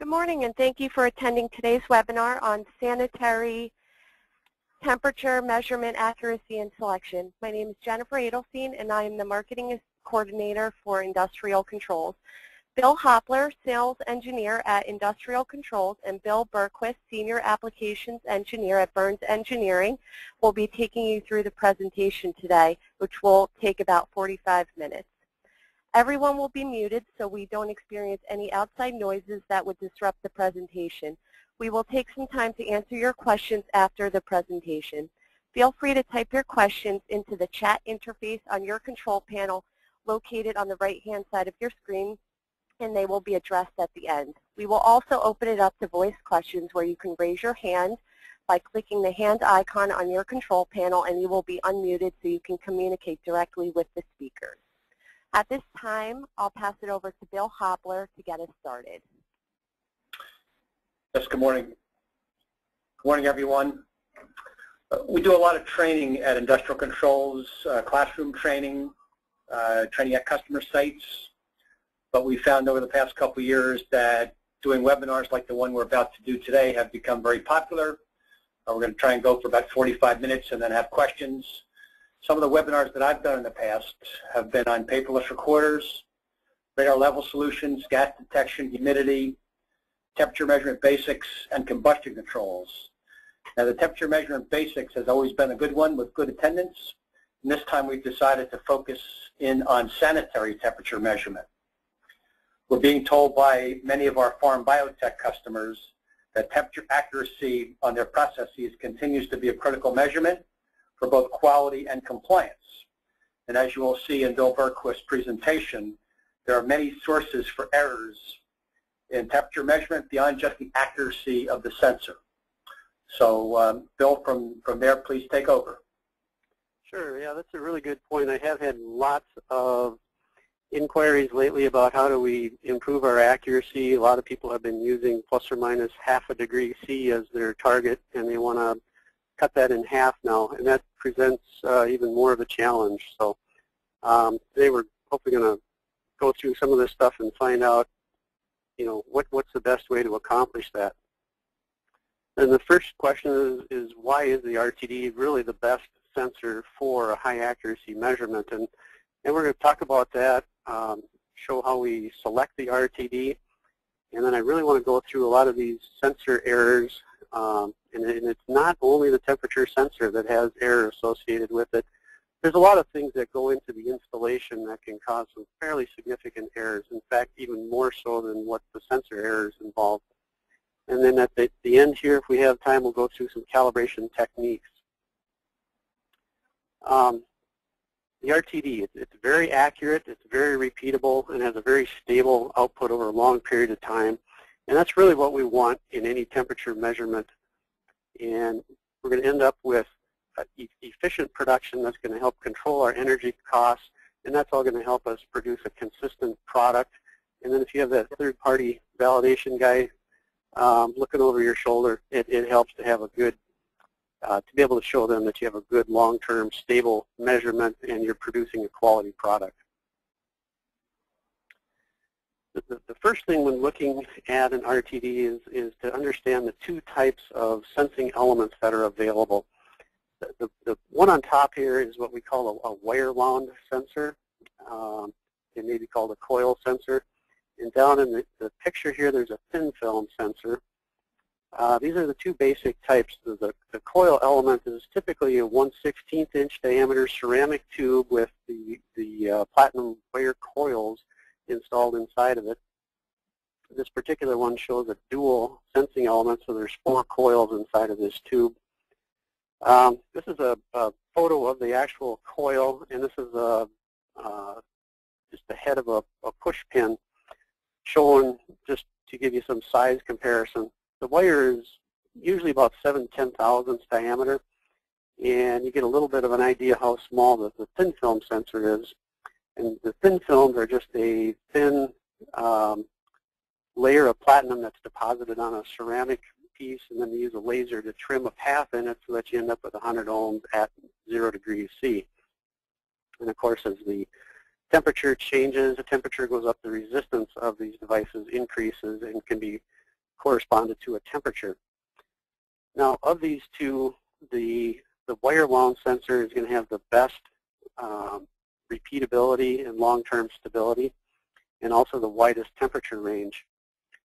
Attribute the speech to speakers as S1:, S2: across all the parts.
S1: Good morning, and thank you for attending today's webinar on sanitary temperature measurement accuracy and selection. My name is Jennifer Adelstein, and I am the Marketing Coordinator for Industrial Controls. Bill Hopler, Sales Engineer at Industrial Controls, and Bill Bergquist, Senior Applications Engineer at Burns Engineering, will be taking you through the presentation today, which will take about 45 minutes. Everyone will be muted so we don't experience any outside noises that would disrupt the presentation. We will take some time to answer your questions after the presentation. Feel free to type your questions into the chat interface on your control panel located on the right-hand side of your screen, and they will be addressed at the end. We will also open it up to voice questions where you can raise your hand by clicking the hand icon on your control panel, and you will be unmuted so you can communicate directly with the speakers. At this time, I'll pass it over to Bill Hopler to get us started.
S2: Yes, good morning. Good morning, everyone. Uh, we do a lot of training at Industrial Controls, uh, classroom training, uh, training at customer sites, but we found over the past couple years that doing webinars like the one we're about to do today have become very popular. Uh, we're going to try and go for about 45 minutes and then have questions. Some of the webinars that I've done in the past have been on paperless recorders, radar level solutions, gas detection, humidity, temperature measurement basics, and combustion controls. Now the temperature measurement basics has always been a good one with good attendance. And this time we've decided to focus in on sanitary temperature measurement. We're being told by many of our pharm biotech customers that temperature accuracy on their processes continues to be a critical measurement for both quality and compliance. And as you will see in Bill Bergquist's presentation, there are many sources for errors in temperature measurement beyond just the accuracy of the sensor. So um, Bill, from, from there, please take over.
S3: Sure, yeah, that's a really good point. I have had lots of inquiries lately about how do we improve our accuracy. A lot of people have been using plus or minus half a degree C as their target, and they want to cut that in half now, and that presents uh, even more of a challenge. So um, today we're hopefully going to go through some of this stuff and find out, you know, what, what's the best way to accomplish that. And the first question is, is why is the RTD really the best sensor for a high accuracy measurement? And, and we're going to talk about that, um, show how we select the RTD, and then I really want to go through a lot of these sensor errors um, and, and, it's not only the temperature sensor that has error associated with it. There's a lot of things that go into the installation that can cause some fairly significant errors. In fact, even more so than what the sensor errors involved. And then at the, the end here, if we have time, we'll go through some calibration techniques. Um, the RTD, it's, it's very accurate, it's very repeatable, and has a very stable output over a long period of time. And that's really what we want in any temperature measurement. And we're going to end up with e efficient production that's going to help control our energy costs, and that's all going to help us produce a consistent product. And then if you have that third-party validation guy um, looking over your shoulder, it, it helps to have a good, uh, to be able to show them that you have a good long-term stable measurement and you're producing a quality product the, the, first thing when looking at an RTD is, is to understand the two types of sensing elements that are available. The, the, the one on top here is what we call a, a wire wound sensor. Um, it may be called a coil sensor. And down in the, the picture here, there's a thin film sensor. Uh, these are the two basic types. The, the, the, coil element is typically a 1 16th inch diameter ceramic tube with the, the uh, platinum wire coils installed inside of it. This particular one shows a dual sensing element, so there's four coils inside of this tube. Um, this is a, a, photo of the actual coil, and this is a, uh, just the head of a, a push pin showing, just to give you some size comparison. The wire is usually about 7 ten thousandths diameter, and you get a little bit of an idea how small the, the thin film sensor is. And the thin films are just a thin um, layer of platinum that's deposited on a ceramic piece, and then you use a laser to trim a path in it so that you end up with 100 ohms at 0 degrees C. And of course, as the temperature changes, the temperature goes up, the resistance of these devices increases and can be corresponded to a temperature. Now, of these two, the, the wire-wound sensor is going to have the best um, repeatability and long-term stability, and also the widest temperature range.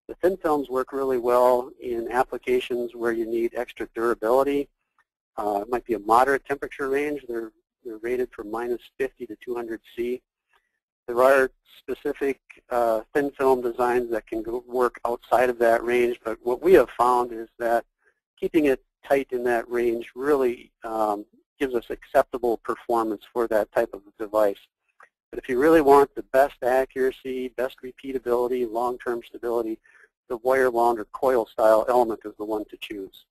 S3: The thin films work really well in applications where you need extra durability. Uh, it might be a moderate temperature range. They're, they're rated from minus 50 to 200 C. There are specific uh, thin film designs that can work outside of that range, but what we have found is that keeping it tight in that range really um, gives us acceptable performance for that type of device. But if you really want the best accuracy, best repeatability, long-term stability, the wire wound or coil style element is the one to choose.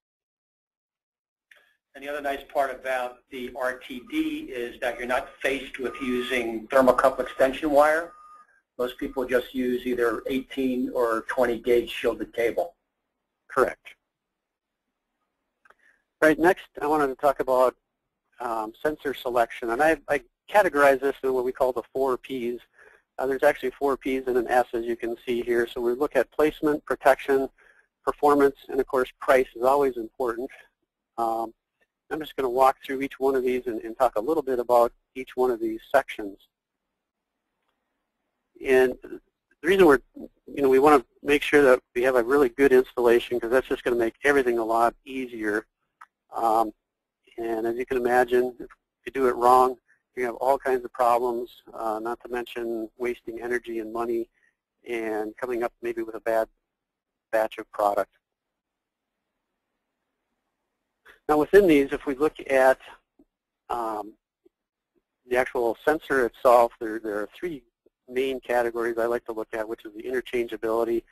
S2: And the other nice part about the RTD is that you're not faced with using thermocouple extension wire. Most people just use either 18 or 20 gauge shielded cable.
S3: Correct. Right, next I wanted to talk about um, sensor selection. And I, I categorize this in what we call the four Ps. Uh, there's actually four Ps and an S as you can see here. So we look at placement, protection, performance, and of course price is always important. Um, I'm just going to walk through each one of these and, and, talk a little bit about each one of these sections. And the reason we're, you know, we want to make sure that we have a really good installation because that's just going to make everything a lot easier. Um, and as you can imagine, if you do it wrong, you have all kinds of problems, uh, not to mention wasting energy and money and coming up maybe with a bad batch of product. Now within these, if we look at um, the actual sensor itself, there, there are three main categories I like to look at, which is the interchangeability,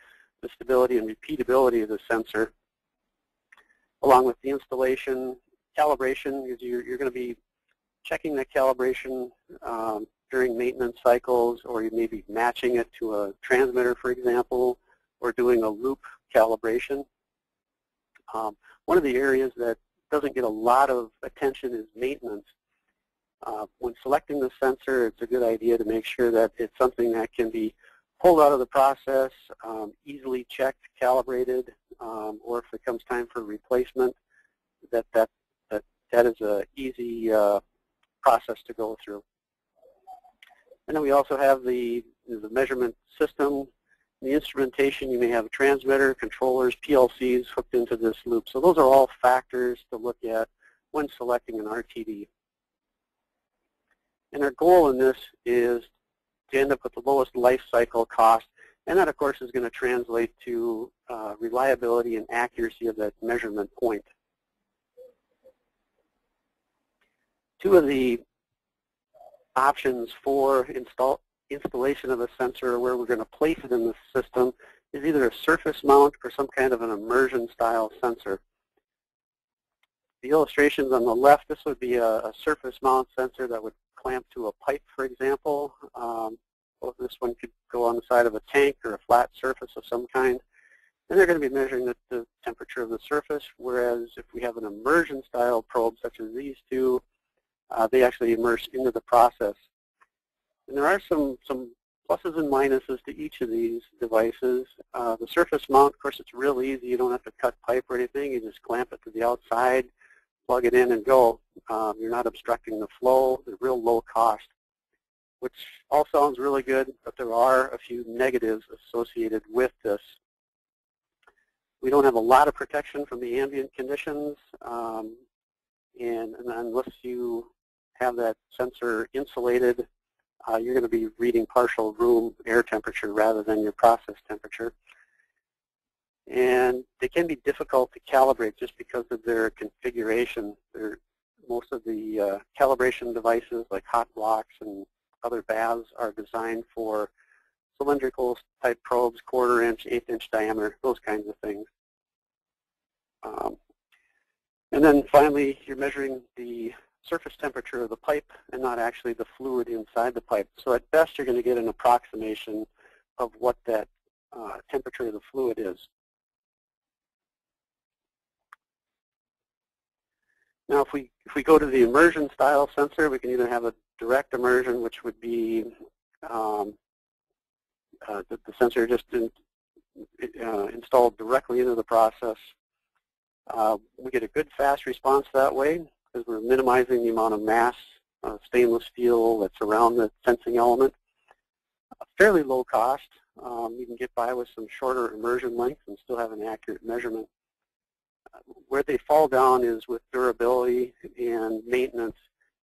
S3: the stability and repeatability of the sensor, along with the installation, calibration, you're, you're going to be checking the calibration um, during maintenance cycles, or you may be matching it to a transmitter, for example, or doing a loop calibration. Um, one of the areas that doesn't get a lot of attention is maintenance. Uh, when selecting the sensor, it's a good idea to make sure that it's something that can be pulled out of the process, um, easily checked, calibrated, um, or if it comes time for replacement, that that that, is an easy uh, process to go through. And then we also have the, the measurement system, the instrumentation. You may have a transmitter, controllers, PLCs hooked into this loop. So those are all factors to look at when selecting an RTD. And our goal in this is to end up with the lowest life cycle cost. And that, of course, is going to translate to uh, reliability and accuracy of that measurement point. Two of the options for install, installation of a sensor where we're going to place it in the system is either a surface mount or some kind of an immersion style sensor. The illustrations on the left, this would be a, a surface mount sensor that would clamp to a pipe, for example. Um, well, this one could go on the side of a tank or a flat surface of some kind. And they're going to be measuring the, the temperature of the surface, whereas if we have an immersion style probe such as these two, uh, they actually immerse into the process. And there are some, some pluses and minuses to each of these devices. Uh, the surface mount, of course, it's real easy. You don't have to cut pipe or anything. You just clamp it to the outside, plug it in, and go. Um, you're not obstructing the flow. They're real low cost, which all sounds really good, but there are a few negatives associated with this. We don't have a lot of protection from the ambient conditions, um, and, and unless you have that sensor insulated, uh, you're going to be reading partial room air temperature rather than your process temperature. And they can be difficult to calibrate just because of their configuration. They're, most of the uh, calibration devices like hot blocks and other baths are designed for cylindrical type probes, quarter inch, eighth inch diameter, those kinds of things. Um, and then finally, you're measuring the surface temperature of the pipe and not actually the fluid inside the pipe. So at best, you're going to get an approximation of what that uh, temperature of the fluid is. Now, if we if we go to the immersion style sensor, we can either have a direct immersion, which would be um, uh, the, the, sensor just in, uh, installed directly into the process. Uh, we get a good fast response that way because we're minimizing the amount of mass uh, stainless steel that's around the sensing element. A fairly low cost. Um, you can get by with some shorter immersion lengths and still have an accurate measurement. Where they fall down is with durability and maintenance.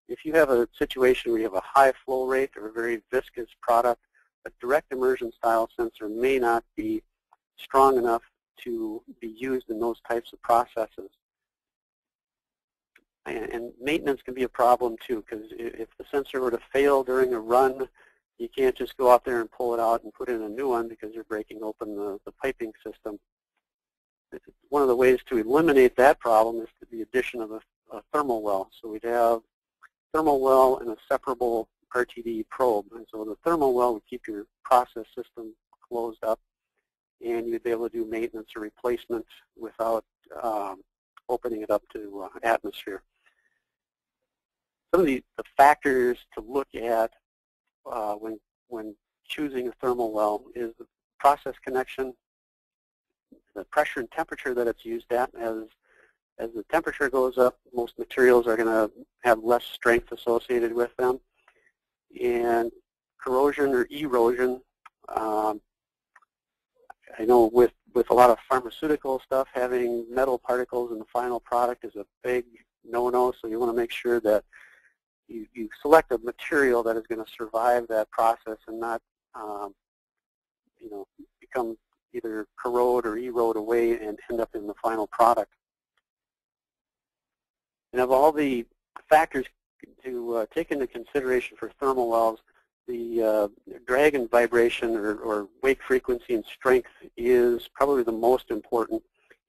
S3: If you have a situation where you have a high flow rate or a very viscous product, a direct immersion style sensor may not be strong enough to be used in those types of processes. And, maintenance can be a problem too, because if the sensor were to fail during a run, you can't just go out there and pull it out and put in a new one because you're breaking open the, the piping system. One of the ways to eliminate that problem is the addition of a, a thermal well. So we'd have thermal well and a separable RTD probe. And so the thermal well would keep your process system closed up and you'd be able to do maintenance or replacement without um, opening it up to uh, atmosphere. Some of the, the, factors to look at uh, when, when choosing a thermal well is the process connection, the pressure and temperature that it's used at. As, as the temperature goes up, most materials are going to have less strength associated with them. And corrosion or erosion um, I know with, with a lot of pharmaceutical stuff, having metal particles in the final product is a big no-no, so you want to make sure that you, you select a material that is going to survive that process and not, um, you know, become either corrode or erode away and end up in the final product. And of all the factors to uh, take into consideration for thermal wells, the uh, drag and vibration or, or, wake frequency and strength is probably the most important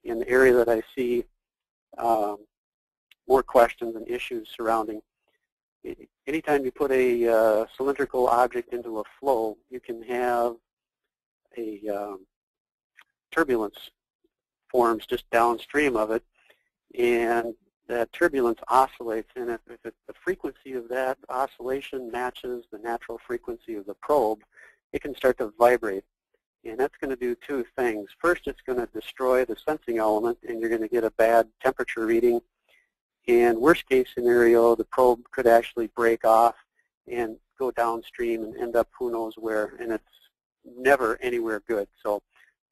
S3: in the area that I see um, more questions and issues surrounding. Anytime you put a uh, cylindrical object into a flow, you can have a um, turbulence forms just downstream of it, and that turbulence oscillates, and if, if it, the frequency of that oscillation matches the natural frequency of the probe, it can start to vibrate. And that's going to do two things. First, it's going to destroy the sensing element, and you're going to get a bad temperature reading. And worst case scenario, the probe could actually break off and go downstream and end up who knows where, and it's never anywhere good. So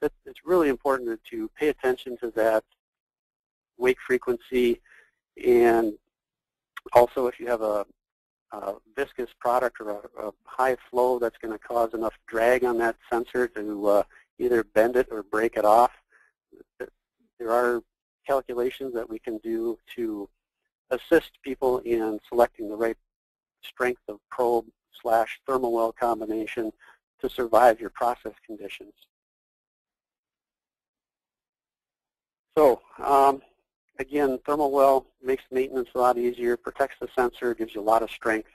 S3: it's really important to pay attention to that wake frequency and also if you have a, a viscous product or a, a, high flow that's going to cause enough drag on that sensor to uh, either bend it or break it off, there are calculations that we can do to assist people in selecting the right strength of probe slash thermal well combination to survive your process conditions. So um, again, thermal well makes maintenance a lot easier, protects the sensor, gives you a lot of strength.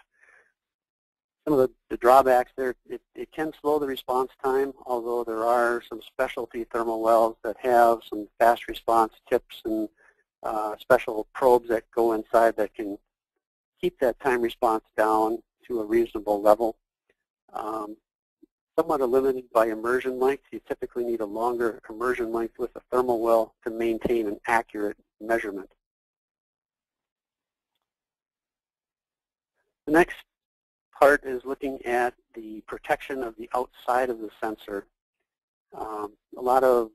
S3: Some of the, the drawbacks there, it, it can slow the response time, although there are some specialty thermal wells that have some fast response tips and uh, special probes that go inside that can keep that time response down to a reasonable level. Um, somewhat limited by immersion length. You typically need a longer immersion length with a thermal well to maintain an accurate measurement. The next part is looking at the protection of the outside of the sensor. Um, a lot of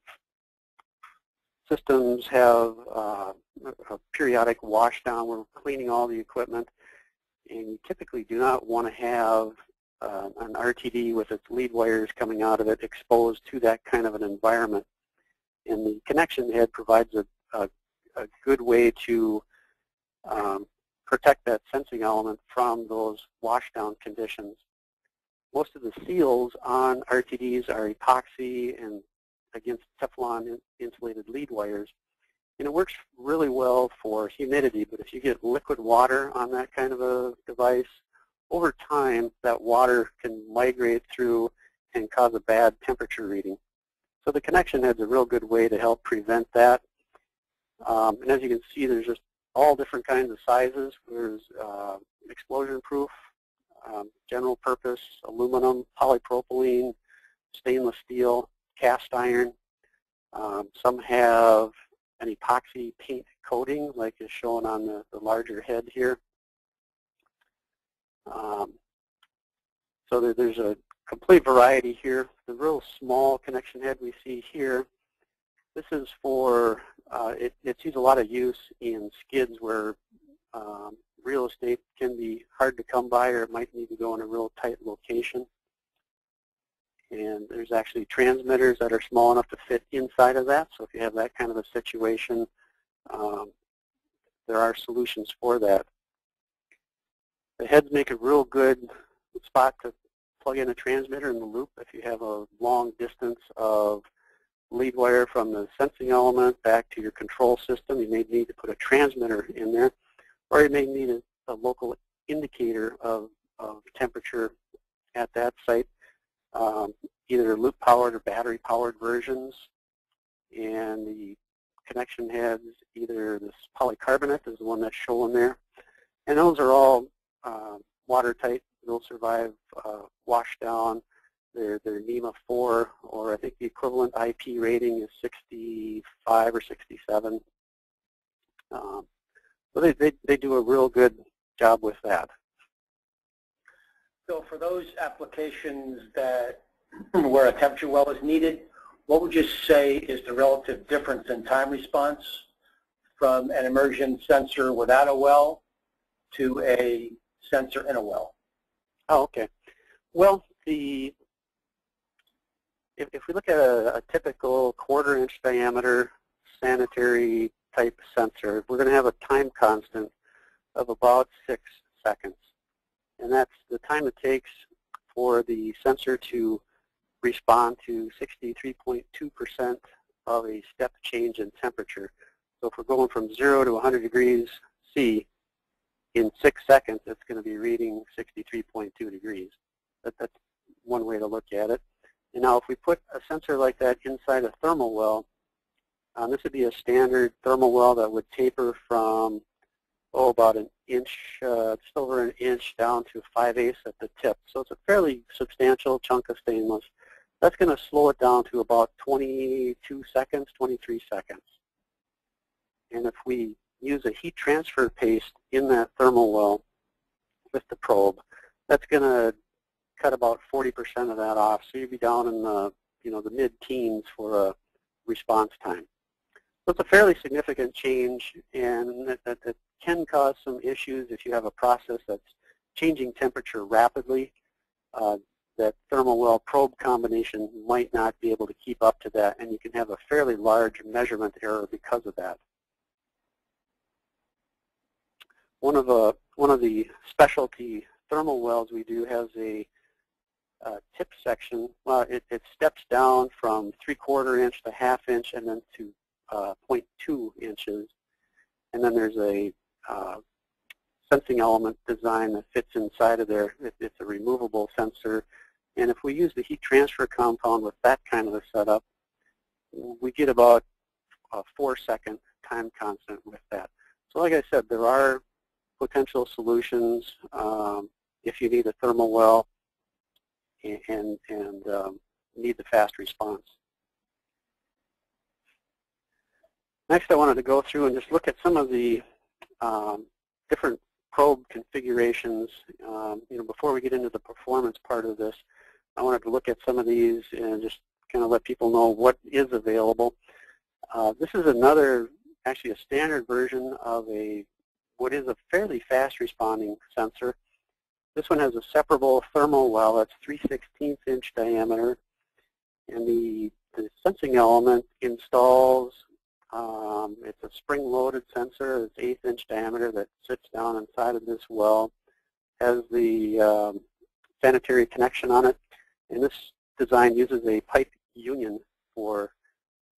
S3: systems have uh, a periodic washdown. We're cleaning all the equipment, and you typically do not want to have uh, an RTD with its lead wires coming out of it exposed to that kind of an environment. And the connection head provides a, a, a good way to um, protect that sensing element from those washdown conditions. Most of the seals on RTDs are epoxy and against Teflon insulated lead wires. And it works really well for humidity, but if you get liquid water on that kind of a device, over time, that water can migrate through and cause a bad temperature reading. So the connection head's a real good way to help prevent that. Um, and as you can see, there's just all different kinds of sizes. There's uh, explosion-proof, um, general purpose, aluminum, polypropylene, stainless steel, cast iron. Um, some have an epoxy paint coating, like is shown on the, the larger head here. Um, so there, there's a complete variety here. The real small connection head we see here, this is for, uh, it, it sees a lot of use in skids where um, real estate can be hard to come by or it might need to go in a real tight location. And there's actually transmitters that are small enough to fit inside of that. So if you have that kind of a situation, um, there are solutions for that. The heads make a real good spot to plug in a transmitter in the loop if you have a long distance of lead wire from the sensing element back to your control system. You may need to put a transmitter in there, or you may need a, a local indicator of, of temperature at that site um, either loop-powered or battery-powered versions. And the connection heads, either this polycarbonate is the one that's shown there. And those are all uh, watertight. They'll survive uh, washdown. They're, they're NEMA 4, or I think the equivalent IP rating is 65 or 67. Um, so they, they, they do a real good job with that.
S2: So for those applications that where a temperature well is needed, what would you say is the relative difference in time response from an immersion sensor without a well to a sensor in a well?
S3: Oh, okay. Well, the if, if we look at a, a typical quarter inch diameter sanitary type sensor, we're going to have a time constant of about six seconds and that's the time it takes for the sensor to respond to 63.2% of a step change in temperature. So if we're going from 0 to 100 degrees C, in 6 seconds it's going to be reading 63.2 degrees. That, that's one way to look at it. And now if we put a sensor like that inside a thermal well, um, this would be a standard thermal well that would taper from oh, about an inch, uh, just over an inch down to 5 eighths at the tip. So it's a fairly substantial chunk of stainless. That's going to slow it down to about 22 seconds, 23 seconds. And if we use a heat transfer paste in that thermal well with the probe, that's going to cut about 40% of that off. So you'd be down in the, you know, the mid-teens for a response time. So it's a fairly significant change, and that, that, that can cause some issues if you have a process that's changing temperature rapidly. Uh, that thermal well probe combination might not be able to keep up to that, and you can have a fairly large measurement error because of that. One of, the, one of the specialty thermal wells we do has a uh, tip section. Well, it, it steps down from three-quarter inch to half inch and then to uh, 0.2 inches. And then there's a uh, sensing element design that fits inside of there. It, it's a removable sensor. And if we use the heat transfer compound with that kind of a setup, we get about a four second time constant with that. So like I said, there are potential solutions um, if you need a thermal well and, and um, need the fast response. Next, I wanted to go through and just look at some of the um, different probe configurations. Um, you know, before we get into the performance part of this, I wanted to look at some of these and just kind of let people know what is available. Uh, this is another, actually a standard version of a what is a fairly fast responding sensor. This one has a separable thermal well that's 3 16 inch diameter, and the, the sensing element installs um, it's a spring-loaded sensor. it's 8 inch diameter that sits down inside of this well. Has the um, sanitary connection on it, and this design uses a pipe union for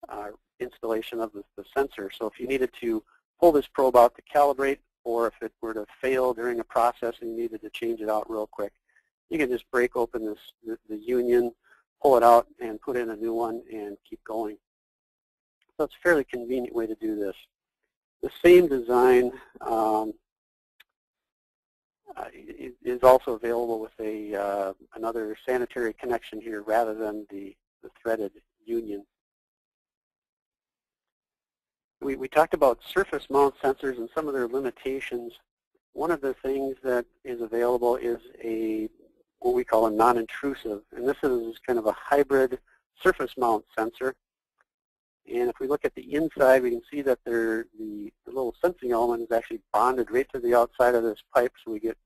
S3: uh, installation of the, the sensor. So if you needed to pull this probe out to calibrate, or if it were to fail during a process and you needed to change it out real quick, you can just break open this the, the union, pull it out, and put in a new one and keep going. So it's a fairly convenient way to do this. The same design um, uh, is also available with a uh, another sanitary connection here rather than the, the threaded union. We, we talked about surface mount sensors and some of their limitations. One of the things that is available is a what we call a non-intrusive, and this is kind of a hybrid surface mount sensor. And if we look at the inside, we can see that the, the little sensing element is actually bonded right to the outside of this pipe, so we get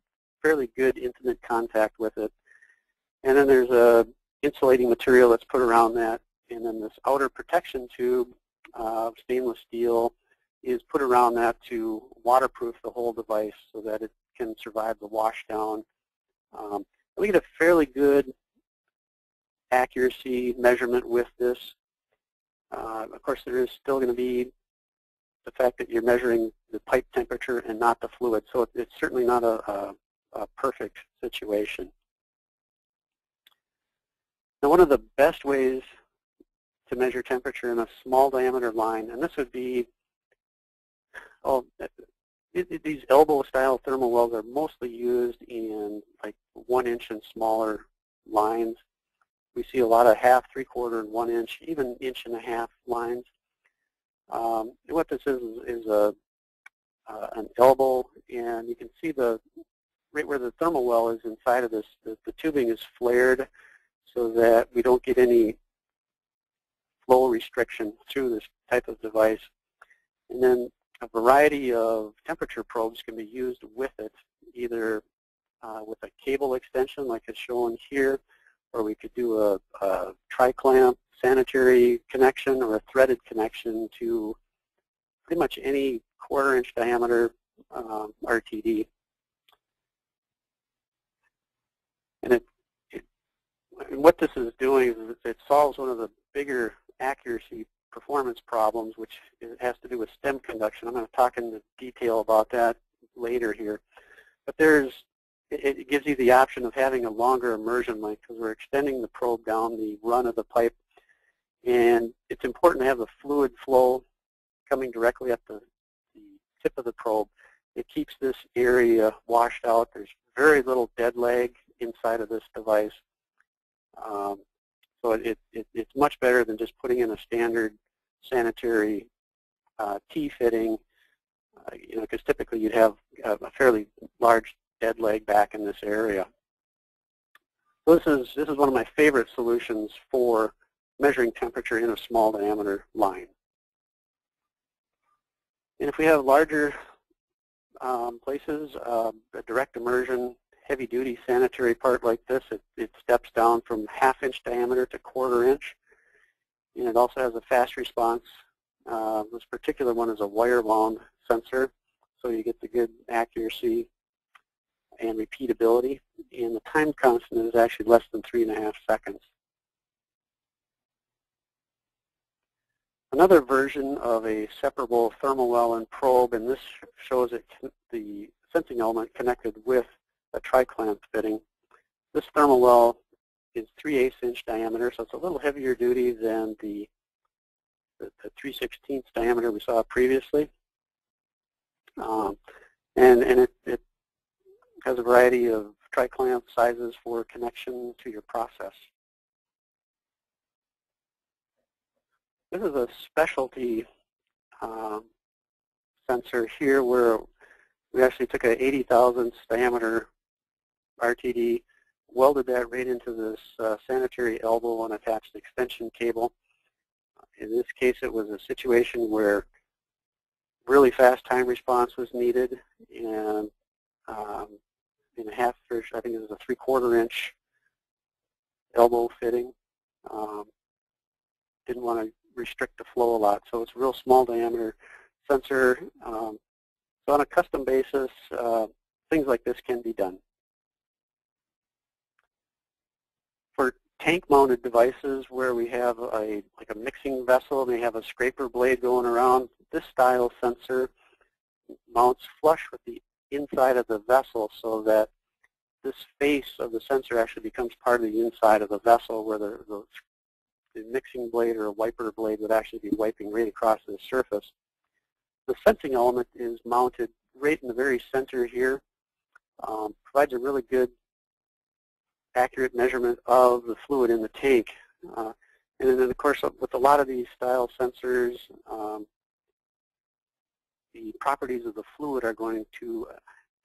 S3: fairly good intimate contact with it. And then there's a insulating material that's put around that, and then this outer protection tube of stainless steel is put around that to waterproof the whole device so that it can survive the washdown. Um, we get a fairly good accuracy measurement with this. Uh, of course, there is still going to be the fact that you're measuring the pipe temperature and not the fluid, so it's certainly not a, a, a perfect situation. Now, one of the best ways to measure temperature in a small diameter line, and this would be, oh, it, it, these elbow-style thermal wells are mostly used in like one inch and smaller lines. We see a lot of half, three-quarter, and one inch, even inch and a half lines. Um, what this is is a uh, an elbow, and you can see the right where the thermal well is inside of this. The, the tubing is flared so that we don't get any flow restriction through this type of device. And then a variety of temperature probes can be used with it, either uh, with a cable extension like is shown here, or we could do a, a tri-clamp sanitary connection or a threaded connection to pretty much any quarter inch diameter um, RTD. And, it, it, and what this is doing is it solves one of the bigger accuracy performance problems, which it has to do with stem conduction. I'm going to talk in detail about that later here. But there's, it, gives you the option of having a longer immersion length because we're extending the probe down the run of the pipe. And it's important to have the fluid flow coming directly at the, the tip of the probe. It keeps this area washed out. There's very little dead leg inside of this device. Um, so it, it, it's much better than just putting in a standard sanitary uh, T-fitting, uh, you know, because typically you'd have a fairly large dead leg back in this area. So this is, this is one of my favorite solutions for measuring temperature in a small diameter line. And if we have larger um, places, uh, direct immersion heavy-duty sanitary part like this, it, it steps down from half-inch diameter to quarter-inch. And it also has a fast response. Uh, this particular one is a wire-wound sensor, so you get the good accuracy and repeatability. And the time constant is actually less than three and a half seconds. Another version of a separable thermal well and probe, and this shows it the sensing element connected with a tri-clamp fitting. This thermal well is 3 8 inch diameter, so it's a little heavier duty than the, the, the 3 16 diameter we saw previously. Um, and and it, it has a variety of tri-clamp sizes for connection to your process. This is a specialty um, sensor here where we actually took a 80 thousandths diameter RTD, welded that right into this uh, sanitary elbow and attached an extension cable. In this case, it was a situation where really fast time response was needed, and um, in a half inch, I think it was a three-quarter inch elbow fitting. Um, didn't want to restrict the flow a lot, so it's a real small diameter sensor. Um, so on a custom basis, uh, things like this can be done. Tank-mounted devices where we have a like a mixing vessel and they have a scraper blade going around. This style sensor mounts flush with the inside of the vessel so that this face of the sensor actually becomes part of the inside of the vessel where the, the, the mixing blade or a wiper blade would actually be wiping right across the surface. The sensing element is mounted right in the very center here. Um, provides a really good accurate measurement of the fluid in the tank. Uh, And then, of course, with a lot of these style sensors, um, the properties of the fluid are going to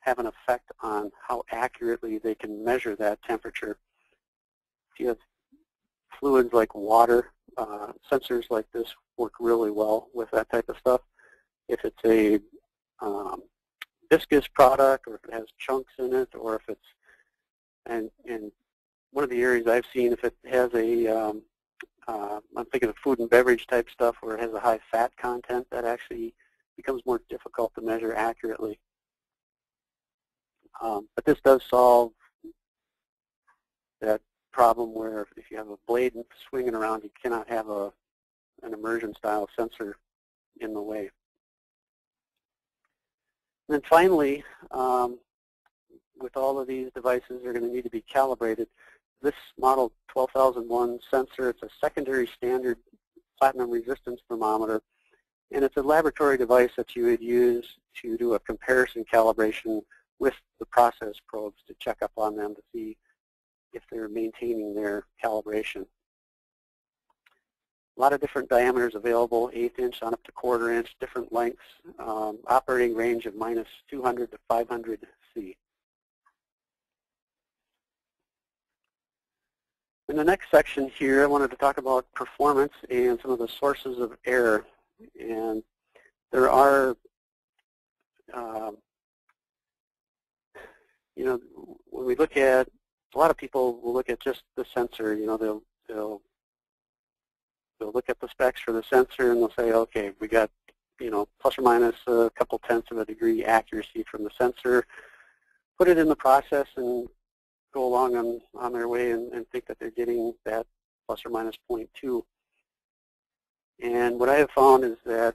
S3: have an effect on how accurately they can measure that temperature. If you have fluids like water, uh, sensors like this work really well with that type of stuff. If it's a um, viscous product or if it has chunks in it or if it's, and, and one of the areas I've seen, if it has a, um, uh, I'm thinking of food and beverage type stuff where it has a high fat content, that actually becomes more difficult to measure accurately. Um, but this does solve that problem where if you have a blade swinging around, you cannot have a, an immersion style sensor in the way. And then finally, um, with all of these devices, they're going to need to be calibrated. This model 12001 sensor, it's a secondary standard platinum resistance thermometer, and it's a laboratory device that you would use to do a comparison calibration with the process probes to check up on them to see if they're maintaining their calibration. A lot of different diameters available, eighth inch on up to quarter inch, different lengths, um, operating range of minus 200 to 500 C. In the next section here, I wanted to talk about performance and some of the sources of error. And there are, um, you know, when we look at a lot of people will look at just the sensor. You know, they'll they'll they'll look at the specs for the sensor and they'll say, okay, we got you know plus or minus a couple tenths of a degree accuracy from the sensor. Put it in the process and go along on on their way and, and think that they're getting that plus or minus 0.2. And what I have found is that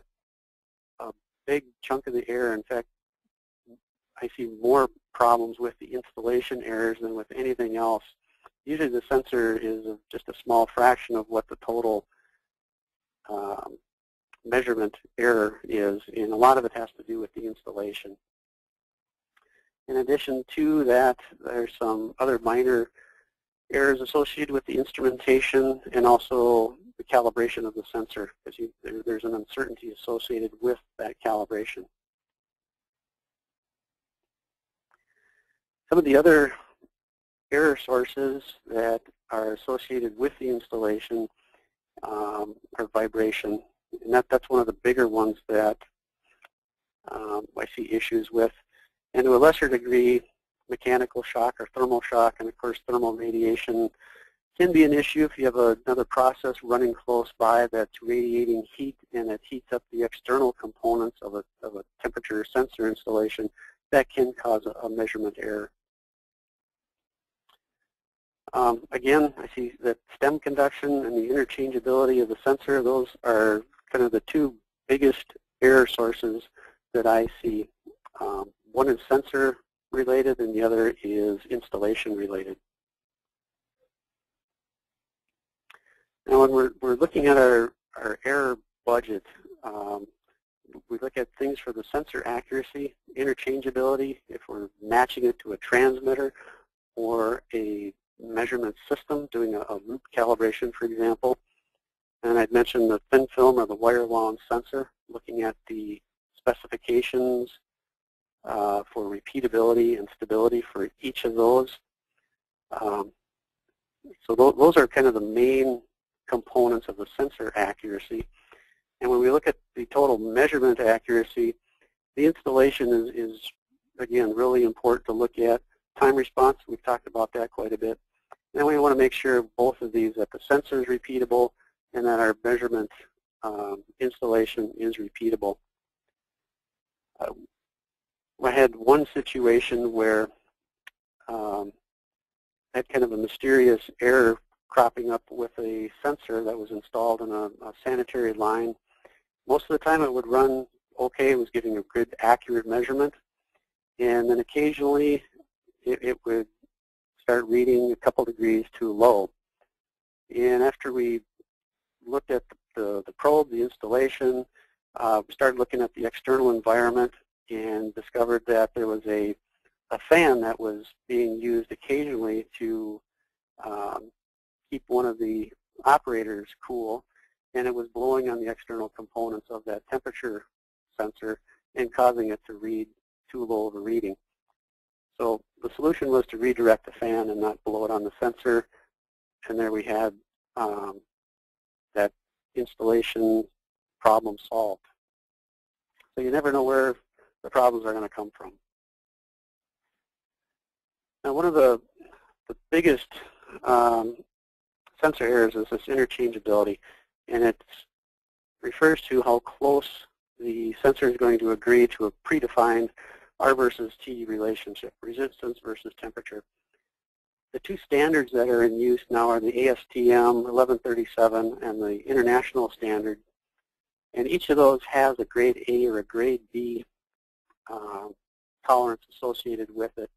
S3: a big chunk of the error, in fact, I see more problems with the installation errors than with anything else. Usually the sensor is just a small fraction of what the total um, measurement error is, and a lot of it has to do with the installation. In addition to that, there's some other minor errors associated with the instrumentation and also the calibration of the sensor, because there, there's an uncertainty associated with that calibration. Some of the other error sources that are associated with the installation um, are vibration. And that, that's one of the bigger ones that um, I see issues with. And to a lesser degree, mechanical shock or thermal shock, and of course thermal radiation can be an issue if you have a, another process running close by that's radiating heat and it heats up the external components of a, of a temperature sensor installation that can cause a, a measurement error. Um, again, I see that stem conduction and the interchangeability of the sensor, those are kind of the two biggest error sources that I see. Um, one is sensor related and the other is installation related. Now when we're, we're looking at our, our error budget, um, we look at things for the sensor accuracy, interchangeability, if we're matching it to a transmitter or a measurement system, doing a, a loop calibration, for example. And I'd mentioned the thin film or the wire-wound sensor, looking at the specifications uh, for repeatability and stability for each of those. Um, so th those are kind of the main components of the sensor accuracy. And when we look at the total measurement accuracy, the installation is, is again, really important to look at. Time response, we've talked about that quite a bit. And we want to make sure both of these, that the sensor is repeatable and that our measurement um, installation is repeatable. Uh, I had one situation where um, I had kind of a mysterious error cropping up with a sensor that was installed in a, a sanitary line. Most of the time it would run okay, it was giving a good accurate measurement. And then occasionally it, it would start reading a couple degrees too low. And after we looked at the, the, the probe, the installation, uh, we started looking at the external environment and discovered that there was a, a fan that was being used occasionally to um, keep one of the operator's cool, and it was blowing on the external components of that temperature sensor and causing it to read too low of a reading. So the solution was to redirect the fan and not blow it on the sensor, and there we had um, that installation problem solved. So you never know where the problems are going to come from. Now one of the, the biggest um, sensor errors is this interchangeability, and it refers to how close the sensor is going to agree to a predefined R versus T relationship, resistance versus temperature. The two standards that are in use now are the ASTM 1137 and the international standard. And each of those has a grade A or a grade B uh, tolerance associated with it.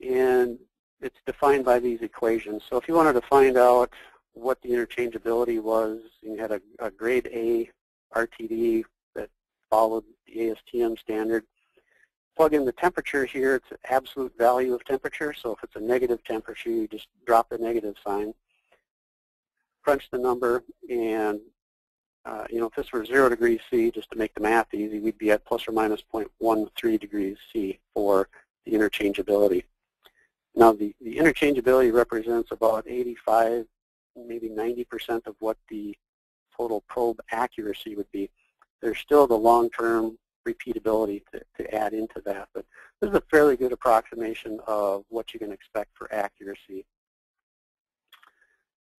S3: And it's defined by these equations. So if you wanted to find out what the interchangeability was, you had a, a grade A RTD that followed the ASTM standard. Plug in the temperature here, it's an absolute value of temperature, so if it's a negative temperature, you just drop the negative sign. Crunch the number, and uh, you know, if this were 0 degrees C, just to make the math easy, we'd be at plus or minus 0.13 degrees C for the interchangeability. Now, the, the interchangeability represents about 85, maybe 90% of what the total probe accuracy would be. There's still the long-term repeatability to, to add into that, but this is a fairly good approximation of what you can expect for accuracy.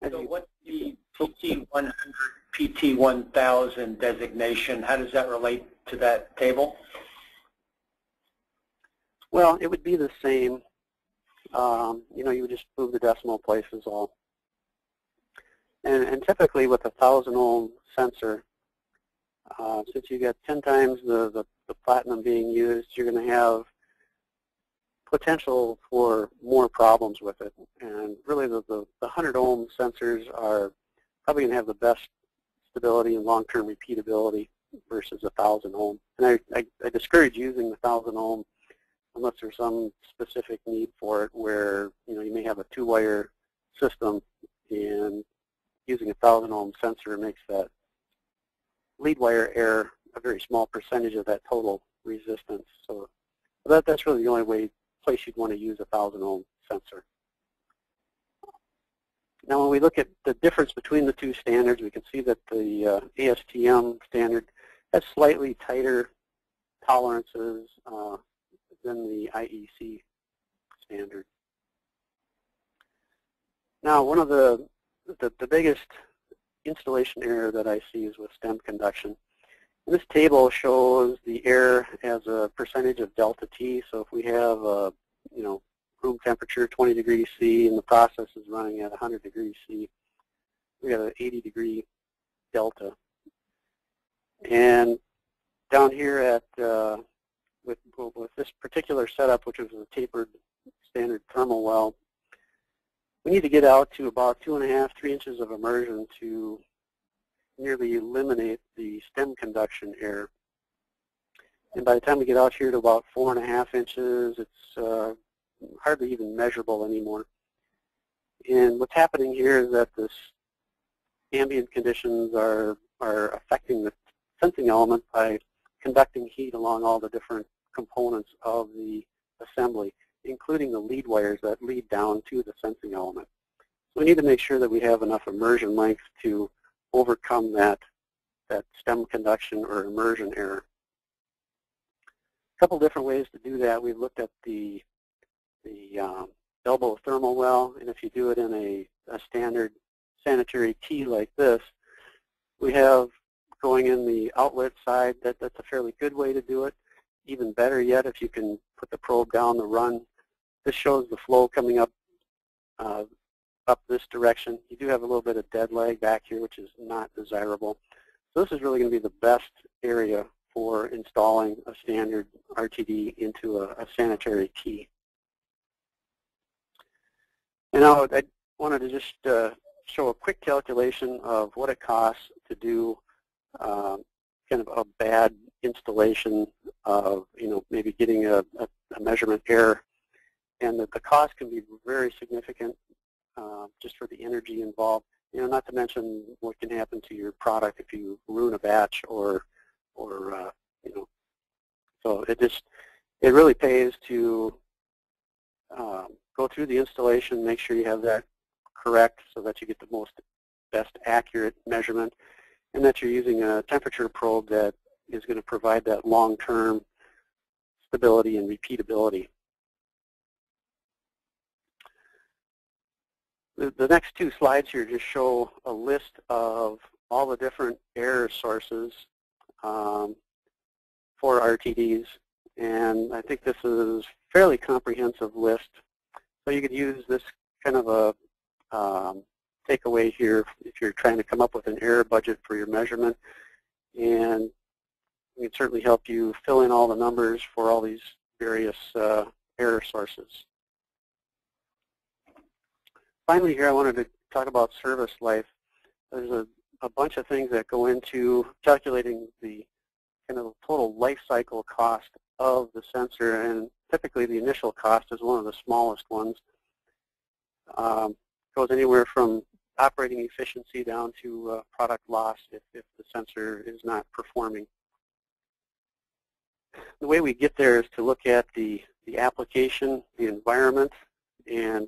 S2: As so what's the PT100, PT1000 designation? How does that relate to that table?
S3: Well, it would be the same. Um, you know, you would just move the decimal places all. And, and typically with a 1,000 ohm sensor, uh, since you get 10 times the, the, the platinum being used, you're going to have potential for more problems with it. And really the, the, the 100 ohm sensors are probably going to have the best stability and long-term repeatability versus a 1,000 ohm. And I, I, I discourage using the 1,000 ohm unless there's some specific need for it where you know you may have a two-wire system and using a 1,000 ohm sensor makes that lead wire error a very small percentage of that total resistance. So that, that's really the only way place you'd want to use a 1,000 ohm sensor. Now when we look at the difference between the two standards, we can see that the uh, ASTM standard has slightly tighter tolerances uh, than the IEC standard. Now one of the, the, the biggest installation error that I see is with stem conduction. This table shows the error as a percentage of delta T. So if we have a, you know, room temperature 20 degrees C and the process is running at 100 degrees C, we have an 80 degree delta. And down here at uh, with with this particular setup, which is a tapered standard thermal well, we need to get out to about two and a half, three inches of immersion to nearly eliminate the stem conduction error. And by the time we get out here to about four and a half inches, it's uh, hardly even measurable anymore. And what's happening here is that this ambient conditions are, are affecting the sensing element by conducting heat along all the different components of the assembly including the lead wires that lead down to the sensing element. So we need to make sure that we have enough immersion length to overcome that, that stem conduction or immersion error. A couple different ways to do that. We've looked at the, the um, elbow thermal well, and if you do it in a, a standard sanitary T like this, we have going in the outlet side, that, that's a fairly good way to do it. Even better yet, if you can put the probe down the run, this shows the flow coming up uh, up this direction. You do have a little bit of dead leg back here, which is not desirable. So this is really going to be the best area for installing a standard RTD into a, a sanitary T. And now I wanted to just uh, show a quick calculation of what it costs to do um, kind of a bad installation of, you know, maybe getting a, a, a measurement error. And that the cost can be very significant. uh, just for the energy involved. You know, not to mention what can happen to your product if you ruin a batch or, or uh, you know, so it just, it really pays to um, go through the installation, make sure you have that correct so that you get the most best accurate measurement, and that you're using a temperature probe that is going to provide that long-term stability and repeatability. The, the next two slides here just show a list of all the different error sources um, for RTDs, and I think this is a fairly comprehensive list. So you could use this kind of a um, takeaway here if you're trying to come up with an error budget for your measurement. And we can certainly help you fill in all the numbers for all these various uh, error sources. Finally here I wanted to talk about service life. There's a, a bunch of things that go into calculating the kind of total life cycle cost of the sensor and typically the initial cost is one of the smallest ones. Um, goes anywhere from operating efficiency down to uh, product loss if, if the sensor is not performing. The way we get there is to look at the, the application, the environment, and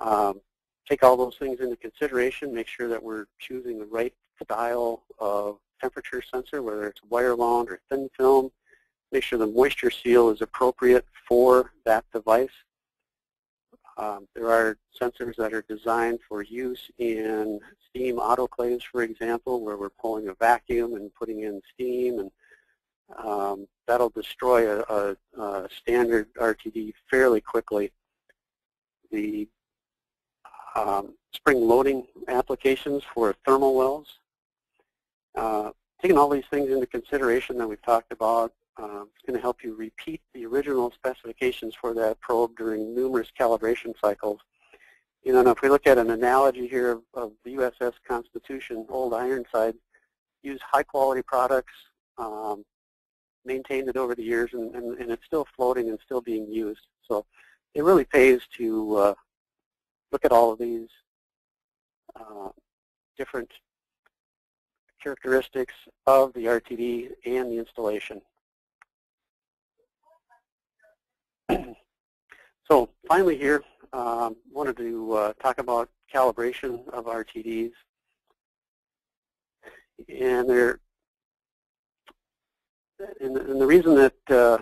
S3: um, take all those things into consideration, make sure that we're choosing the right style of temperature sensor, whether it's wire wound or thin film, make sure the moisture seal is appropriate for that device. Um, there are sensors that are designed for use in steam autoclaves, for example, where we're pulling a vacuum and putting in steam, and um, that'll destroy a, a, a, standard RTD fairly quickly. The um, spring loading applications for thermal wells, uh, taking all these things into consideration that we've talked about, um, it's going to help you repeat the original specifications for that probe during numerous calibration cycles. You know, if we look at an analogy here of, of the USS Constitution, old Ironside, use high-quality products, um, maintained it over the years, and, and, and, it's still floating and still being used. So it really pays to uh, look at all of these uh, different characteristics of the RTD and the installation. so finally here, um, wanted to uh, talk about calibration of RTDs. And there, and, and the reason that uh,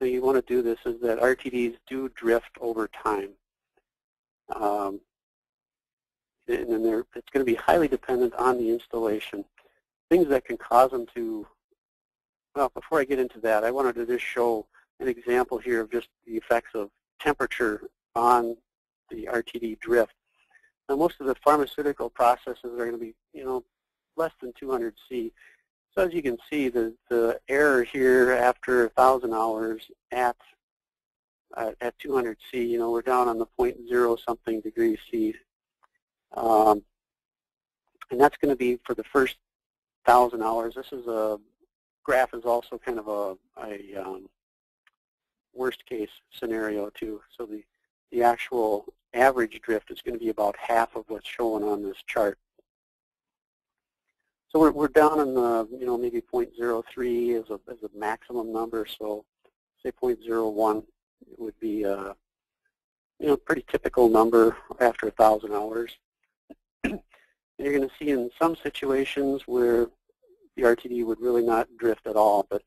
S3: you want to do this is that RTDs do drift over time. Um, and then it's going to be highly dependent on the installation. Things that can cause them to, well, before I get into that, I wanted to just show an example here of just the effects of temperature on the RTD drift. Now most of the pharmaceutical processes are going to be, you know, less than 200 C. So as you can see, the, the error here after 1,000 hours at uh, at 200 C, you know, we're down on the 0.0 something degrees C. Um, and that's going to be for the first 1,000 hours. This is a graph is also kind of a, a um, worst case scenario too. So the, the actual average drift is going to be about half of what's shown on this chart. So we're, we're down in the, you know, maybe 0.03 as a, as a maximum number. So say 0.01 would be a, uh, you know, pretty typical number after 1,000 hours. You're going to see in some situations where the RTD would really not drift at all, but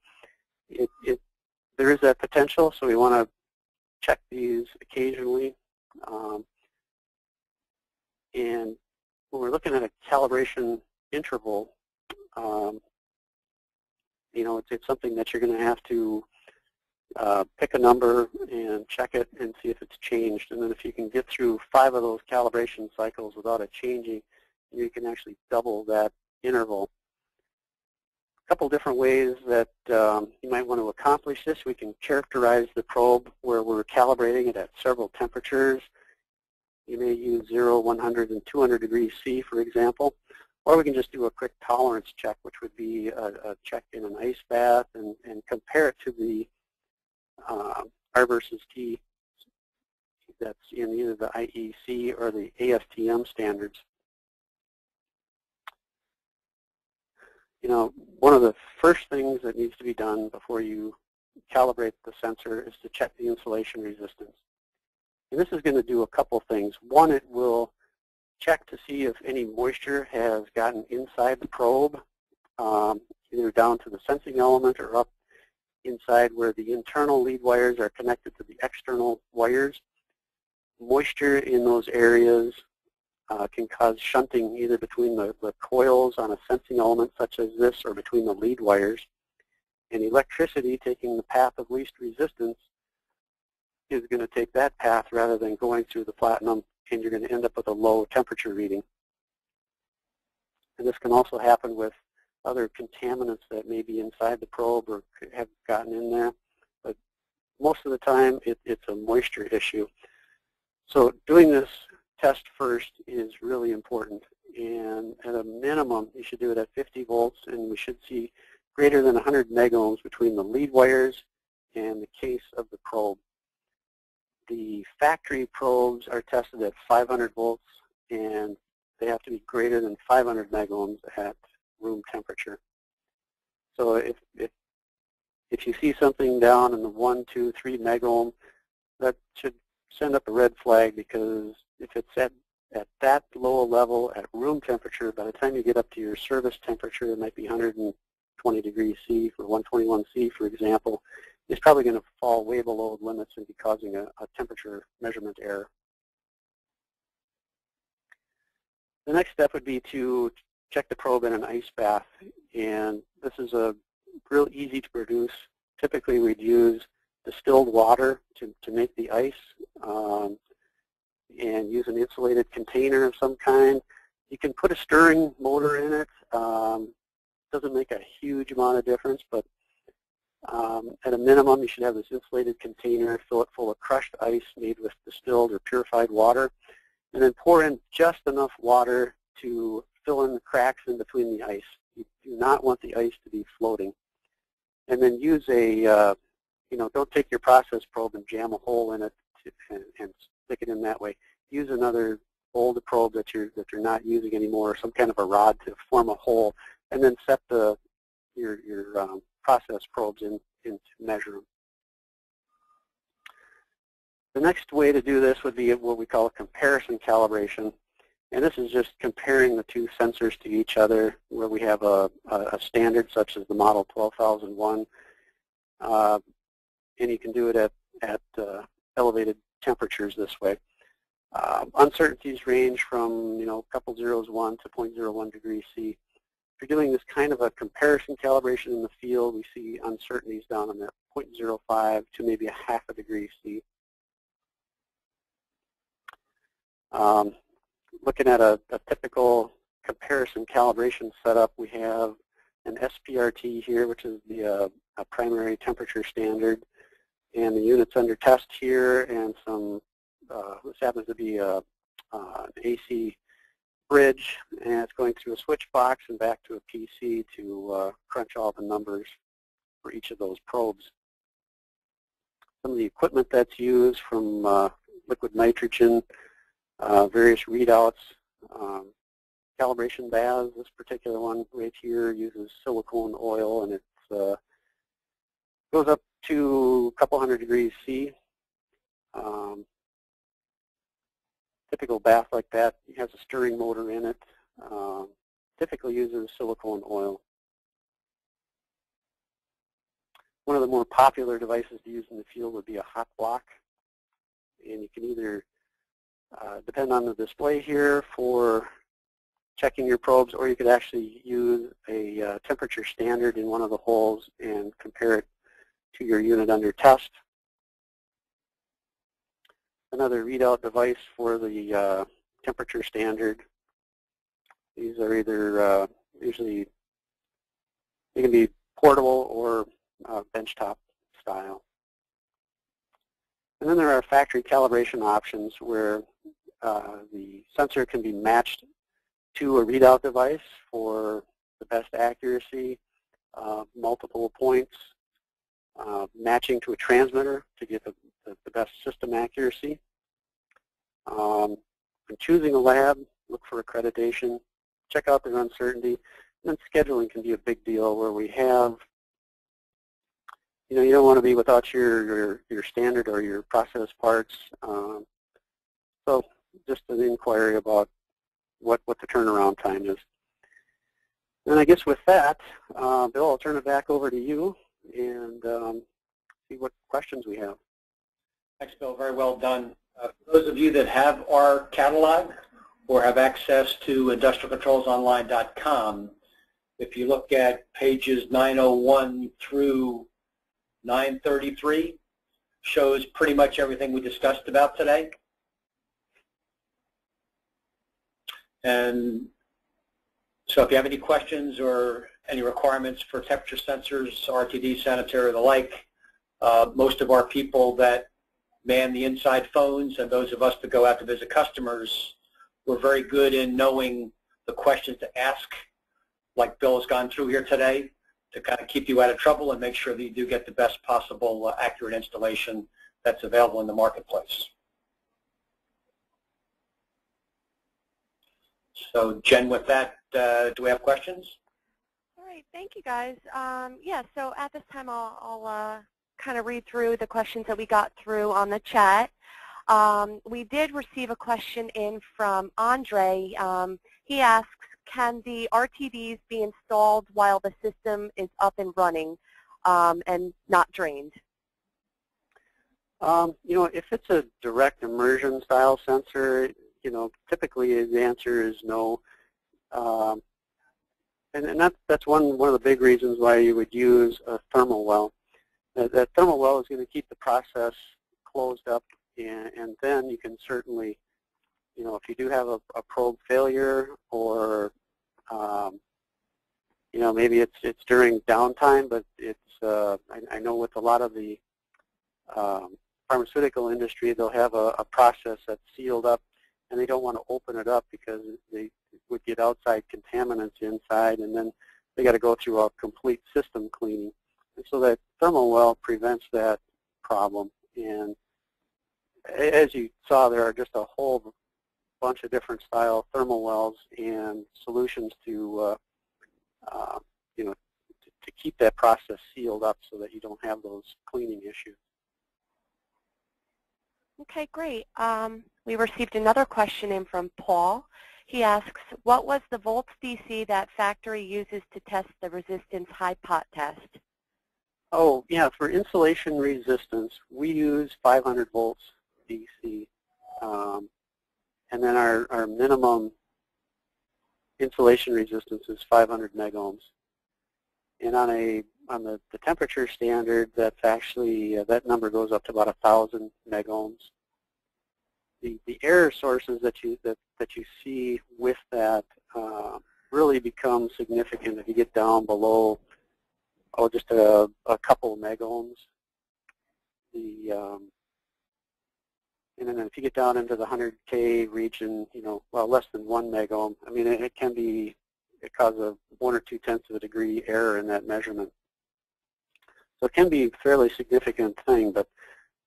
S3: it, it there is that potential, so we want to check these occasionally. Um, and when we're looking at a calibration interval, um, you know, it's, it's something that you're going to have to uh, pick a number and check it and see if it's changed. And then if you can get through five of those calibration cycles without it changing, you can actually double that interval couple different ways that um, you might want to accomplish this. We can characterize the probe where we're calibrating it at several temperatures. You may use 0, 100, and 200 degrees C, for example. Or we can just do a quick tolerance check, which would be a, a check in an ice bath and, and compare it to the uh, R versus T that's in either the IEC or the ASTM standards. You know, one of the first things that needs to be done before you calibrate the sensor is to check the insulation resistance. And this is going to do a couple things. One, it will check to see if any moisture has gotten inside the probe, um, either down to the sensing element or up inside where the internal lead wires are connected to the external wires. Moisture in those areas uh, can cause shunting either between the, the coils on a sensing element such as this or between the lead wires. And electricity taking the path of least resistance is going to take that path rather than going through the platinum and you're going to end up with a low temperature reading. And this can also happen with other contaminants that may be inside the probe or have gotten in there. But most of the time, it, it's a moisture issue. So doing this test first is really important. And at a minimum, you should do it at 50 volts, and we should see greater than 100 megohms between the lead wires and the case of the probe. The factory probes are tested at 500 volts, and they have to be greater than 500 megohms at room temperature. So if, if, if you see something down in the 1, 2, 3 megohm, that should send up a red flag because if it's at, at that low a level at room temperature, by the time you get up to your service temperature, it might be 120 degrees C for 121 C, for example, it's probably going to fall way below the limits and be causing a, a temperature measurement error. The next step would be to check the probe in an ice bath. And this is a real easy to produce. Typically we'd use distilled water to, to make the ice um, and use an insulated container of some kind. You can put a stirring motor in it. Um, doesn't make a huge amount of difference, but um, at a minimum, you should have this insulated container, fill it full of crushed ice made with distilled or purified water, and then pour in just enough water to fill in the cracks in between the ice. You do not want the ice to be floating. And then use a, uh, you know, don't take your process probe and jam a hole in it to, and, and, stick it in that way. Use another old probe that you're that you're not using anymore, some kind of a rod to form a hole, and then set the your your um, process probes in, in to measure them. The next way to do this would be what we call a comparison calibration. And this is just comparing the two sensors to each other where we have a, a standard such as the model 12001. Uh, and you can do it at, at uh, elevated temperatures this way. Uh, uncertainties range from, you know, a couple zeros 1 to 0.01 degrees C. If you're doing this kind of a comparison calibration in the field, we see uncertainties down in that 0.05 to maybe a half a degree C. Um, looking at a, a typical comparison calibration setup, we have an SPRT here, which is the uh, primary temperature standard, and the units under test here, and some, uh, this happens to be a, uh, an AC bridge, and it's going through a switch box and back to a PC to uh, crunch all the numbers for each of those probes. Some of the equipment that's used from uh, liquid nitrogen, uh, various readouts, um, calibration baths. This particular one right here uses silicone oil, and it uh, goes up to a couple hundred degrees C. Um, typical bath like that has a stirring motor in it. Um, typically uses silicone oil. One of the more popular devices to use in the field would be a hot block. And you can either uh, depend on the display here for checking your probes, or you could actually use a uh, temperature standard in one of the holes and compare it to your unit under test. Another readout device for the uh, temperature standard. These are either uh, usually, they can be portable or uh, benchtop style. And then there are factory calibration options where uh, the sensor can be matched to a readout device for the best accuracy, uh, multiple points, uh, matching to a transmitter to get the, the, the, best system accuracy. Um, when choosing a lab, look for accreditation, check out their uncertainty, and then scheduling can be a big deal where we have, you know, you don't want to be without your, your, your standard or your process parts. Um, so just an inquiry about what, what the turnaround time is. And I guess with that, uh, Bill, I'll turn it back over to you and um, see what questions we have.
S2: Thanks, Bill. Very well done. Uh, for those of you that have our catalog or have access to industrialcontrolsonline.com, if you look at pages 901 through 933, shows pretty much everything we discussed about today. And so if you have any questions or any requirements for temperature sensors, RTD, sanitary, the like, uh, most of our people that man the inside phones and those of us that go out to visit customers, we're very good in knowing the questions to ask, like Bill has gone through here today, to kind of keep you out of trouble and make sure that you do get the best possible uh, accurate installation that's available in the marketplace. So Jen, with that, uh, do we have questions?
S1: Right, thank you guys. Um, yeah, so at this time I'll, I'll uh, kind of read through the questions that we got through on the chat. Um, we did receive a question in from Andre. Um, he asks, can the RTDs be installed while the system is up and running um, and not drained?
S3: Um, you know, if it's a direct immersion style sensor, you know, typically the answer is no. Um, and, and that's, that's one, one of the big reasons why you would use a thermal well. That, that thermal well is going to keep the process closed up, and, and then you can certainly, you know, if you do have a, a probe failure or, um, you know, maybe it's it's during downtime, but it's uh, I, I know with a lot of the um, pharmaceutical industry, they'll have a, a process that's sealed up, and they don't want to open it up because they would get outside contaminants inside, and then they got to go through a complete system cleaning. And so that thermal well prevents that problem. And as you saw, there are just a whole bunch of different style thermal wells and solutions to, uh, uh, you know, to, to keep that process sealed up so that you don't have those cleaning issues.
S1: Okay, great. Um, we received another question in from Paul. He asks, what was the volts DC that factory uses to test the resistance high pot test?
S3: Oh, yeah, for insulation resistance, we use 500 volts DC. Um, and then our, our minimum insulation resistance is 500 megohms. And on a on the, the temperature standard, that's actually uh, that number goes up to about a thousand megohms. The the error sources that you that that you see with that uh, really become significant if you get down below oh just a, a couple megohms. The um, and then if you get down into the 100K region, you know, well, less than one megohm, I mean, it, it can be, it causes a one or two tenths of a degree error in that measurement. So it can be a fairly significant thing, but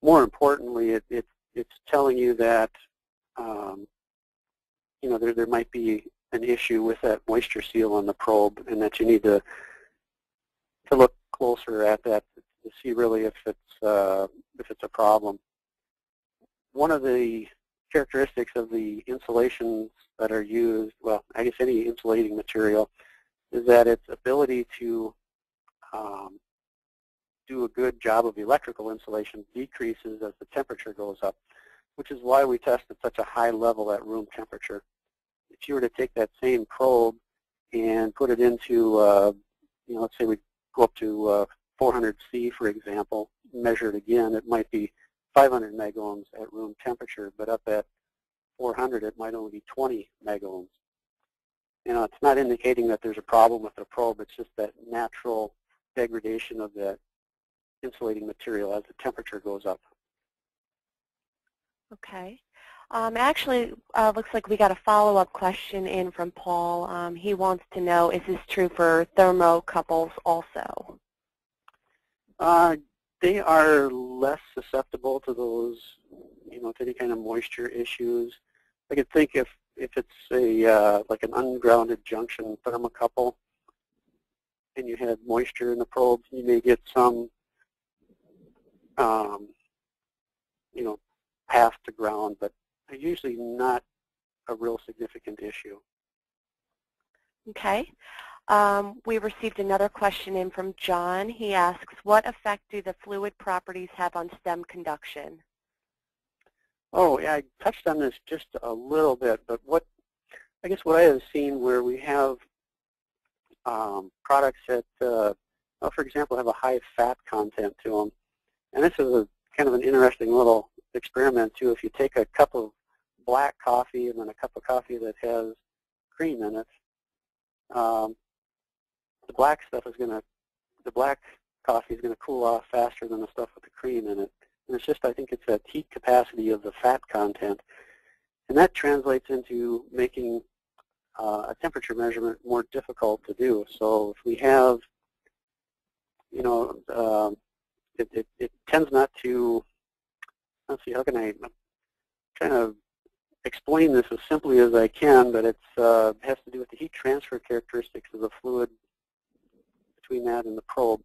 S3: more importantly, it, it it's telling you that, um, you know, there, there might be an issue with that moisture seal on the probe and that you need to, to look closer at that to see really if it's, uh, if it's a problem. One of the characteristics of the insulations that are used, well, I guess any insulating material, is that its ability to um, do a good job of electrical insulation decreases as the temperature goes up, which is why we test at such a high level at room temperature. If you were to take that same probe and put it into, uh, you know, let's say we go up to uh, 400 C, for example, measure it again, it might be 500 megohms at room temperature, but up at 400 it might only be 20 megohms. You know, it's not indicating that there's a problem with the probe, it's just that natural degradation of that insulating material as the temperature goes up.
S1: Okay. Um, actually, uh, looks like we got a follow-up question in from Paul. Um, he wants to know, is this true for thermocouples also?
S3: Uh, they are less susceptible to those you know, to any kind of moisture issues. I could think if if it's a uh, like an ungrounded junction thermocouple, and you had moisture in the probe, you may get some, um, you know, path to ground, but usually not a real significant issue.
S1: Okay. Um, we received another question in from John. He asks, what effect do the fluid properties have on stem conduction?
S3: Oh, yeah, I touched on this just a little bit, but what I guess what I have seen where we have um, products that, uh, well, for example, have a high fat content to them, and this is a kind of an interesting little experiment too. If you take a cup of black coffee and then a cup of coffee that has cream in it, um, the black stuff is going to, the black coffee is going to cool off faster than the stuff with the cream in it. And it's just, I think it's that heat capacity of the fat content. And that translates into making uh, a temperature measurement more difficult to do. So if we have, you know, um, it, it, it, tends not to, let's see, how can I, trying to explain this as simply as I can, but it uh, has to do with the heat transfer characteristics of the fluid between that and the probe.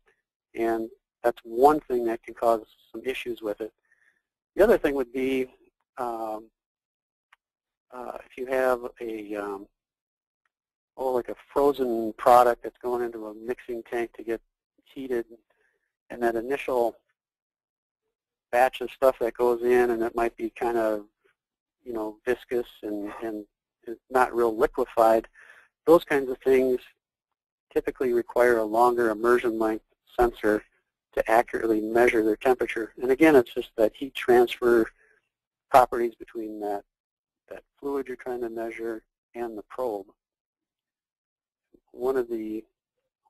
S3: And that's one thing that can cause some issues with it. The other thing would be um, uh, if you have a um, oh like a frozen product that's going into a mixing tank to get heated, and that initial batch of stuff that goes in, and it might be kind of you know viscous and and not real liquefied. Those kinds of things typically require a longer immersion length sensor to accurately measure their temperature. And again, it's just that heat transfer properties between that, that fluid you're trying to measure and the probe. One of the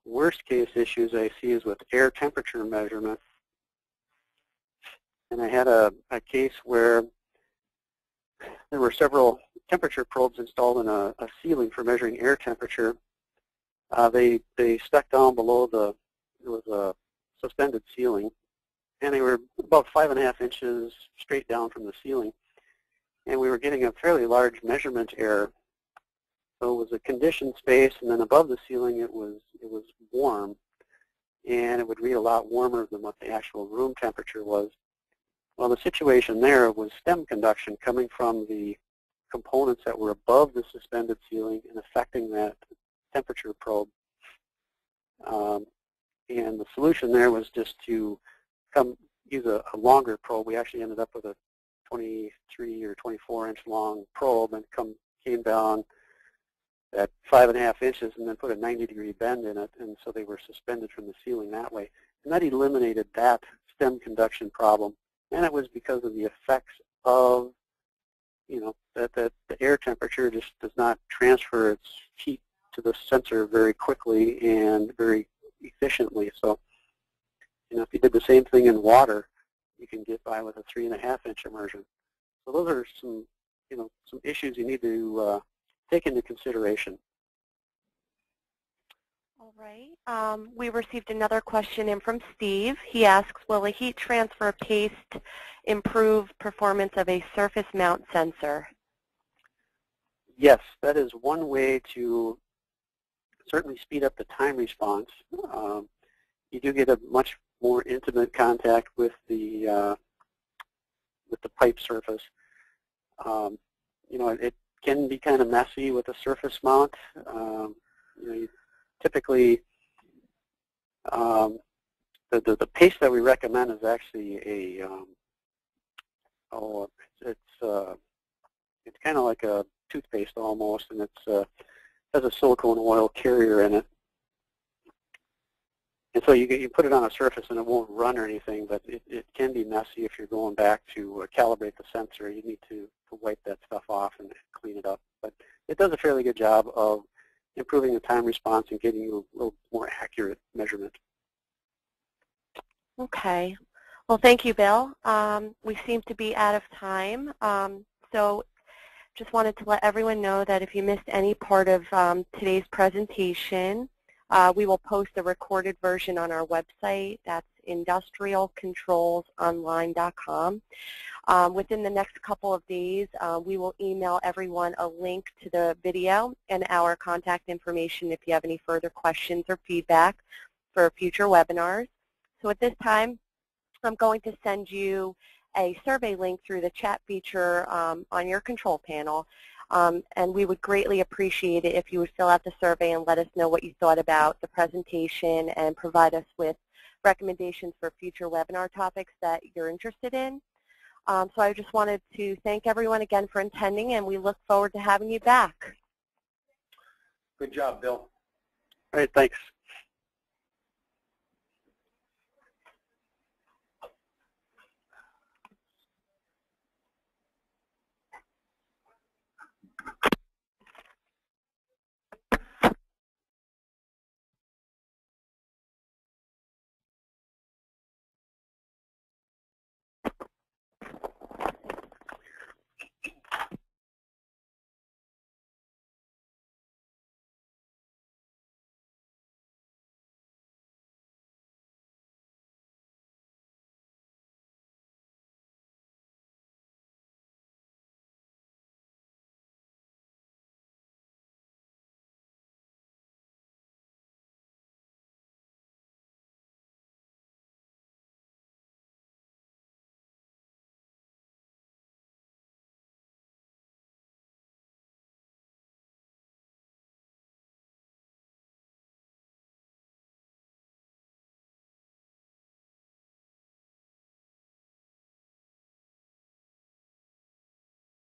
S3: worst case issues I see is with air temperature measurement. And I had a, a case where there were several temperature probes installed in a, a ceiling for measuring air temperature. Uh, they they stuck down below the it was a suspended ceiling, and they were about five and a half inches straight down from the ceiling, and we were getting a fairly large measurement error. So it was a conditioned space, and then above the ceiling it was it was warm, and it would read a lot warmer than what the actual room temperature was. Well, the situation there was stem conduction coming from the components that were above the suspended ceiling and affecting that temperature probe. Um, and the solution there was just to come use a, a, longer probe. We actually ended up with a 23 or 24 inch long probe and come came down at five and a half inches and then put a 90 degree bend in it and so they were suspended from the ceiling that way. And that eliminated that stem conduction problem and it was because of the effects of you know that, that the air temperature just does not transfer its heat to the sensor very quickly and very efficiently. So, you know, if you did the same thing in water, you can get by with a three and a half inch immersion. So those are some, you know, some issues you need to uh, take into consideration.
S1: All right. Um, we received another question in from Steve. He asks, will a heat transfer paste improve performance of a surface mount sensor?
S3: Yes, that is one way to certainly speed up the time response. Um, you do get a much more intimate contact with the uh, with the pipe surface. Um, you know, it, can be kind of messy with a surface mount. Um, you know, you typically, um, the, the, the paste that we recommend is actually a um, oh, it's uh, it's kind of like a toothpaste almost, and it's uh, has a silicone oil carrier in it. And so you, you put it on a surface and it won't run or anything, but it, it can be messy if you're going back to uh, calibrate the sensor. You need to, to wipe that stuff off and clean it up. But it does a fairly good job of improving the time response and getting you a little more accurate measurement.
S1: Okay. Well, thank you, Bill. Um, we seem to be out of time. Um, so just wanted to let everyone know that if you missed any part of um, today's presentation, uh, we will post a recorded version on our website. That's industrialcontrolsonline.com. Um, within the next couple of days, uh, we will email everyone a link to the video and our contact information if you have any further questions or feedback for future webinars. So at this time, I'm going to send you a survey link through the chat feature um, on your control panel. Um, and we would greatly appreciate it if you would fill out the survey and let us know what you thought about the presentation and provide us with recommendations for future webinar topics that you're interested in. Um, so I just wanted to thank everyone again for attending, and we look forward to having you back.
S2: Good job, Bill.
S3: All right, thanks.